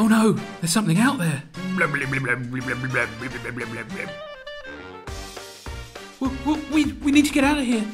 Oh no, there's something out there. We, we, we, need to get out of here.